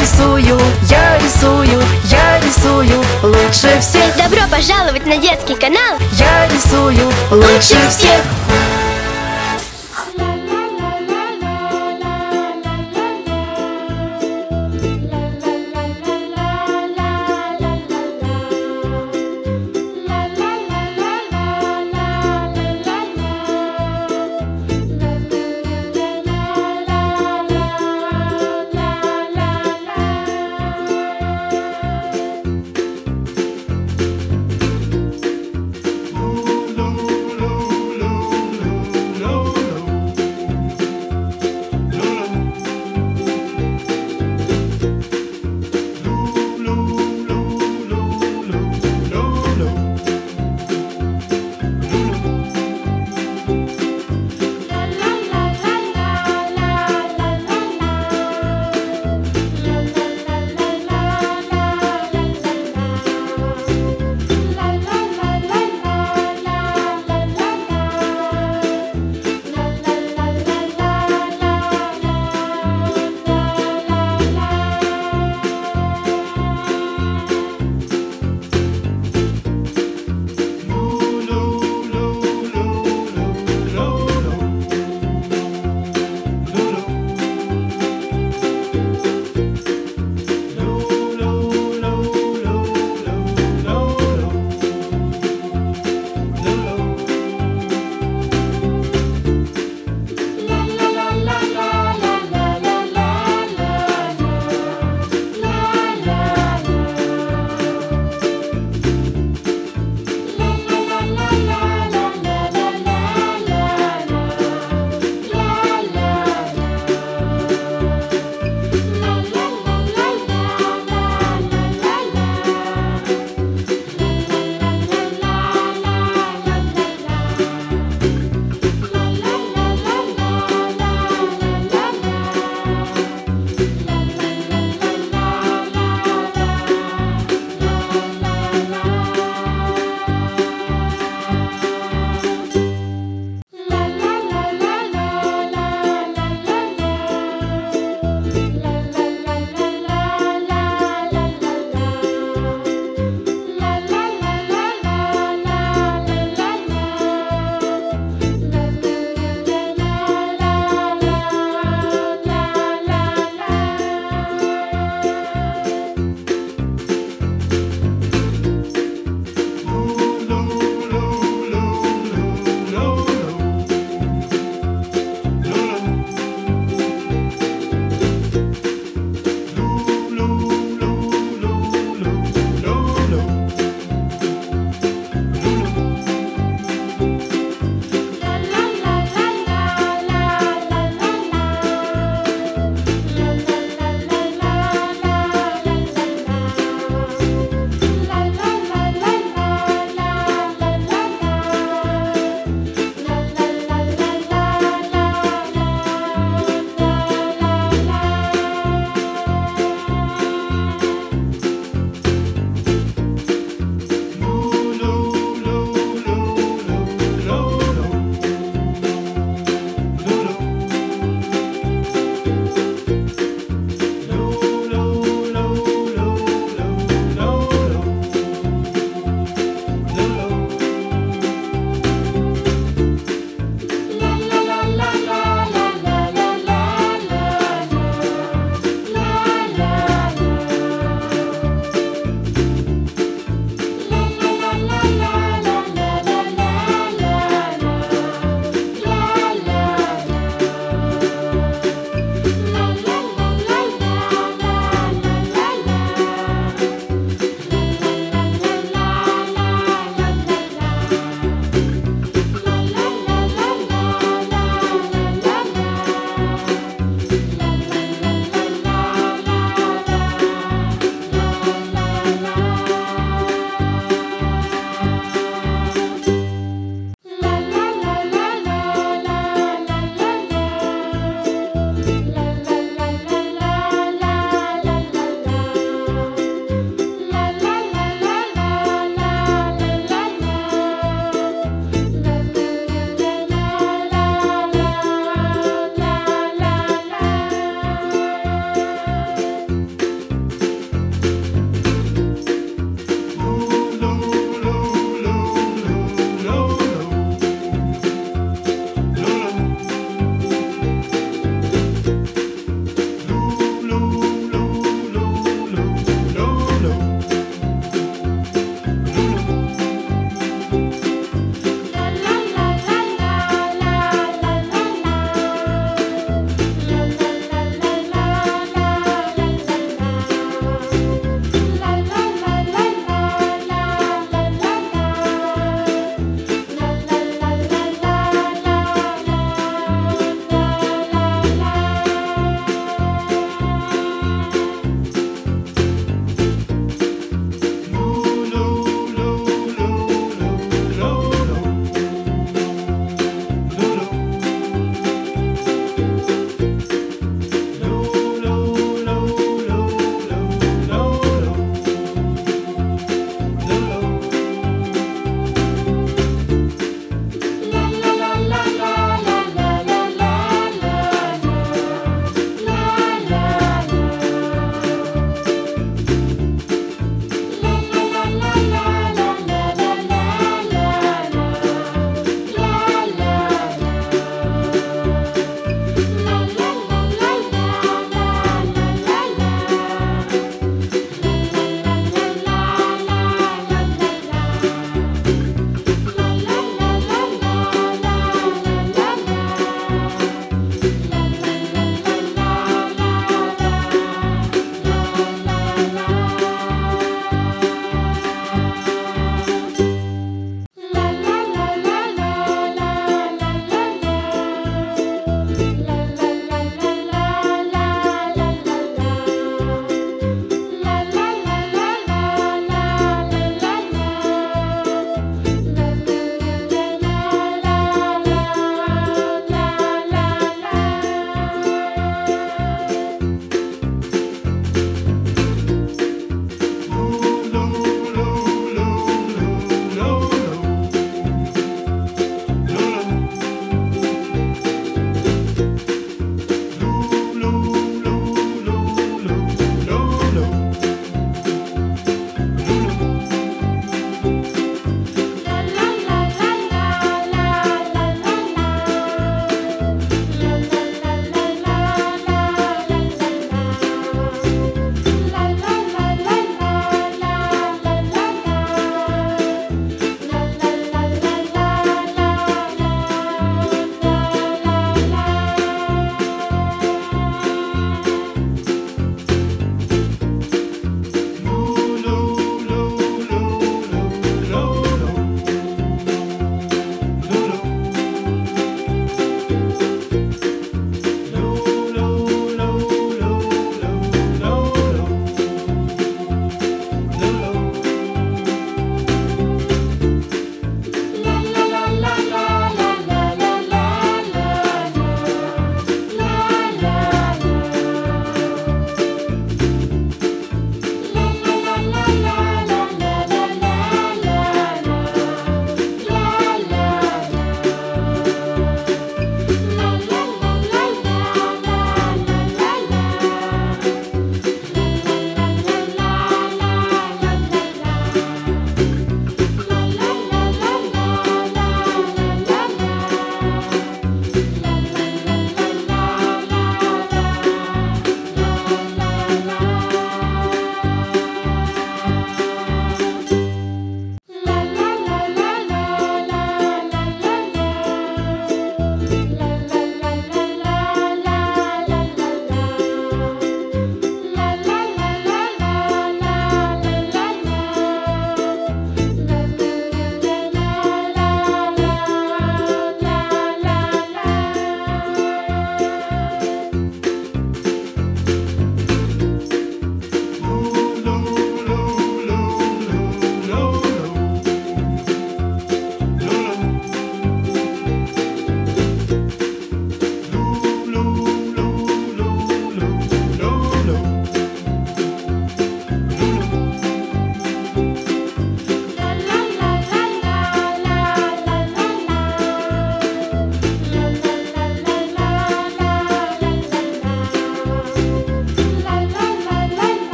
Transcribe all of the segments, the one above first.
рисую, я рисую, я рисую лучше всех. Добро пожаловать на детский канал. Я рисую лучше всех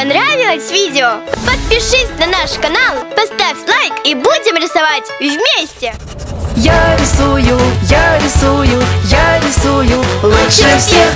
Понравилось видео? Подпишись на наш канал, поставь лайк и будем рисовать вместе! Я рисую, я рисую, я рисую лучше всех